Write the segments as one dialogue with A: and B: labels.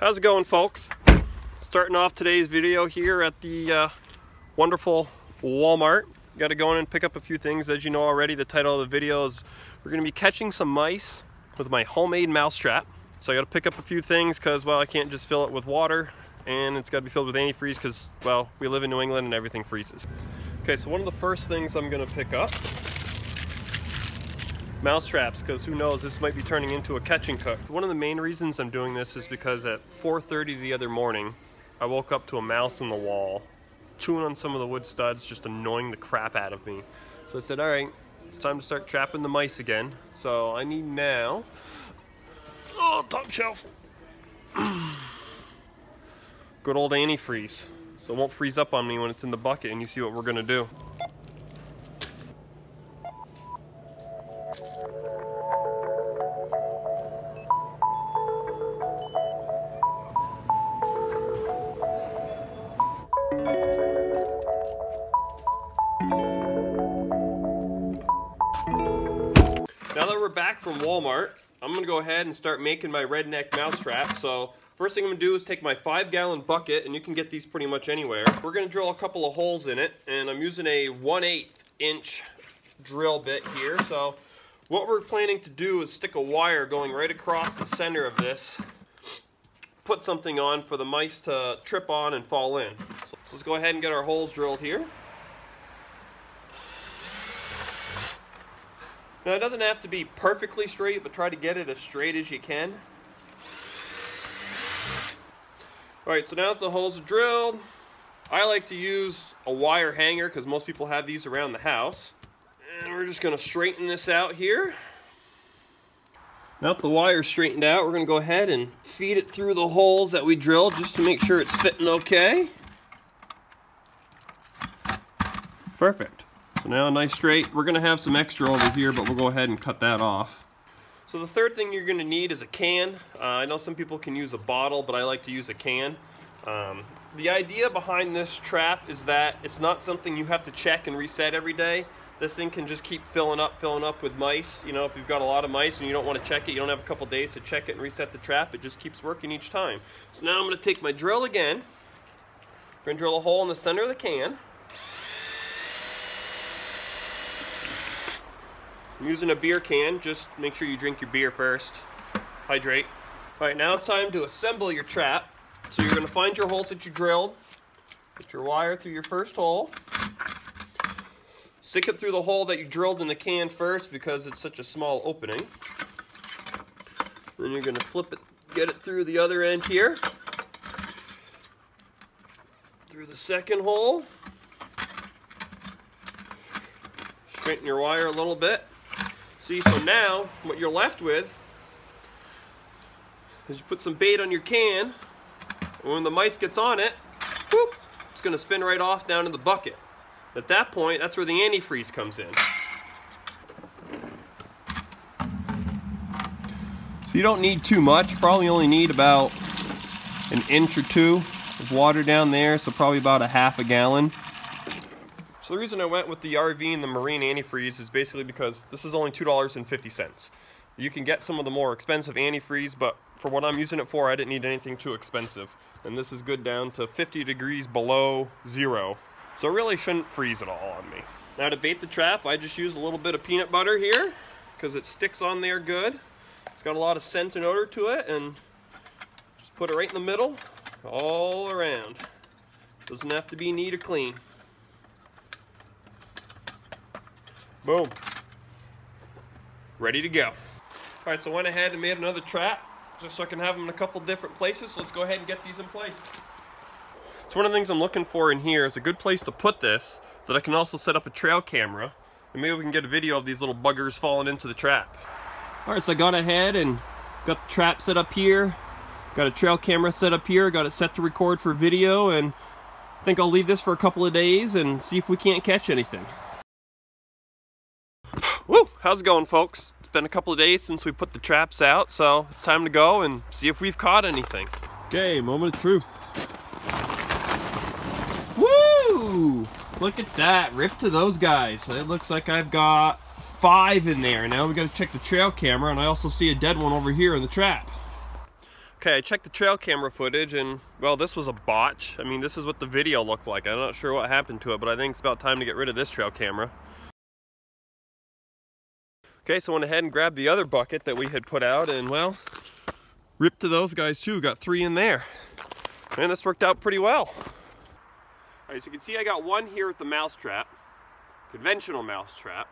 A: How's it going folks? Starting off today's video here at the uh, wonderful Walmart. Got to go in and pick up a few things. As you know already, the title of the video is we're going to be catching some mice with my homemade mouse trap. So I got to pick up a few things because, well, I can't just fill it with water and it's got to be filled with antifreeze because, well, we live in New England and everything freezes. Okay, so one of the first things I'm going to pick up mouse traps because who knows this might be turning into a catch and cook. One of the main reasons i'm doing this is because at 4:30 the other morning i woke up to a mouse in the wall chewing on some of the wood studs just annoying the crap out of me. So i said all right it's time to start trapping the mice again. So i need now oh top shelf. Good old antifreeze. So it won't freeze up on me when it's in the bucket and you see what we're gonna do back from Walmart, I'm gonna go ahead and start making my redneck mousetrap. So first thing I'm gonna do is take my five gallon bucket, and you can get these pretty much anywhere. We're gonna drill a couple of holes in it, and I'm using a 1 8 inch drill bit here. So what we're planning to do is stick a wire going right across the center of this, put something on for the mice to trip on and fall in. So let's go ahead and get our holes drilled here. Now it doesn't have to be perfectly straight, but try to get it as straight as you can. Alright, so now that the holes are drilled, I like to use a wire hanger because most people have these around the house. And we're just going to straighten this out here. Now that the wire's straightened out, we're going to go ahead and feed it through the holes that we drilled just to make sure it's fitting okay. Perfect. So now nice straight. We're going to have some extra over here, but we'll go ahead and cut that off. So the third thing you're going to need is a can. Uh, I know some people can use a bottle, but I like to use a can. Um, the idea behind this trap is that it's not something you have to check and reset every day. This thing can just keep filling up, filling up with mice. You know, if you've got a lot of mice and you don't want to check it, you don't have a couple days to check it and reset the trap, it just keeps working each time. So now I'm going to take my drill again. I'm going to drill a hole in the center of the can. I'm using a beer can. Just make sure you drink your beer first. Hydrate. All right, now it's time to assemble your trap. So you're gonna find your holes that you drilled. Put your wire through your first hole. Stick it through the hole that you drilled in the can first because it's such a small opening. Then you're gonna flip it, get it through the other end here. Through the second hole. Straighten your wire a little bit. See, so now what you're left with is you put some bait on your can, and when the mice gets on it, whoop, it's gonna spin right off down in the bucket. At that point, that's where the antifreeze comes in. So you don't need too much, probably only need about an inch or two of water down there, so probably about a half a gallon. So the reason I went with the RV and the Marine antifreeze is basically because this is only $2.50. You can get some of the more expensive antifreeze, but for what I'm using it for, I didn't need anything too expensive. And this is good down to 50 degrees below zero. So it really shouldn't freeze at all on me. Now to bait the trap, I just use a little bit of peanut butter here because it sticks on there good. It's got a lot of scent and odor to it and just put it right in the middle, all around. Doesn't have to be neat or clean. Boom. Ready to go. All right, so I went ahead and made another trap just so I can have them in a couple different places. So let's go ahead and get these in place. So one of the things I'm looking for in here is a good place to put this that I can also set up a trail camera and maybe we can get a video of these little buggers falling into the trap. All right, so I got ahead and got the trap set up here. Got a trail camera set up here, got it set to record for video and I think I'll leave this for a couple of days and see if we can't catch anything. How's it going, folks? It's been a couple of days since we put the traps out, so it's time to go and see if we've caught anything. Okay, moment of truth. Woo! Look at that. Rip to those guys. It looks like I've got five in there. Now we got to check the trail camera, and I also see a dead one over here in the trap. Okay, I checked the trail camera footage and, well, this was a botch. I mean, this is what the video looked like. I'm not sure what happened to it, but I think it's about time to get rid of this trail camera. Okay, so I went ahead and grabbed the other bucket that we had put out and, well, ripped to those guys too. Got three in there. Man, this worked out pretty well. All right, so you can see I got one here with the mousetrap, conventional mousetrap.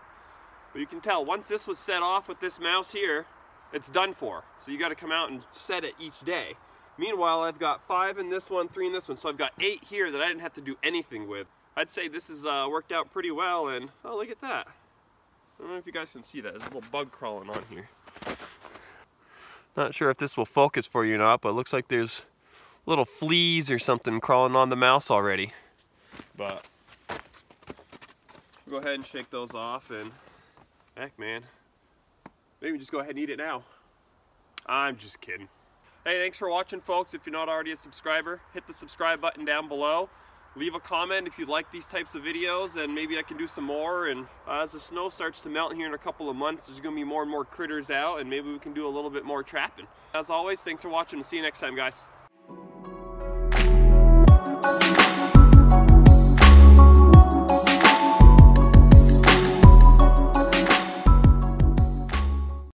A: But you can tell once this was set off with this mouse here, it's done for. So you got to come out and set it each day. Meanwhile, I've got five in this one, three in this one, so I've got eight here that I didn't have to do anything with. I'd say this has uh, worked out pretty well, and oh, look at that. I don't know if you guys can see that. There's a little bug crawling on here. Not sure if this will focus for you or not, but it looks like there's little fleas or something crawling on the mouse already. But go ahead and shake those off and heck man, maybe just go ahead and eat it now. I'm just kidding. Hey, thanks for watching folks. If you're not already a subscriber, hit the subscribe button down below leave a comment if you like these types of videos and maybe I can do some more and uh, as the snow starts to melt here in a couple of months there's gonna be more and more critters out and maybe we can do a little bit more trapping. As always thanks for watching and see you next time guys.